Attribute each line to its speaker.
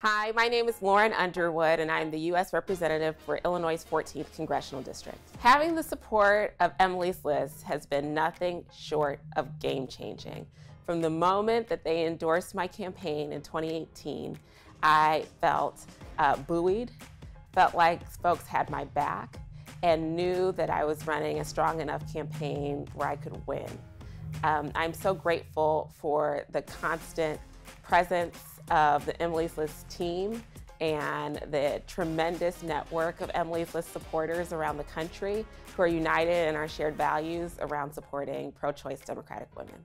Speaker 1: Hi, my name is Lauren Underwood, and I'm the U.S. Representative for Illinois' 14th Congressional District. Having the support of Emily's List has been nothing short of game changing. From the moment that they endorsed my campaign in 2018, I felt uh, buoyed, felt like folks had my back, and knew that I was running a strong enough campaign where I could win. Um, I'm so grateful for the constant presence of the Emily's List team and the tremendous network of Emily's List supporters around the country who are united in our shared values around supporting pro choice Democratic women.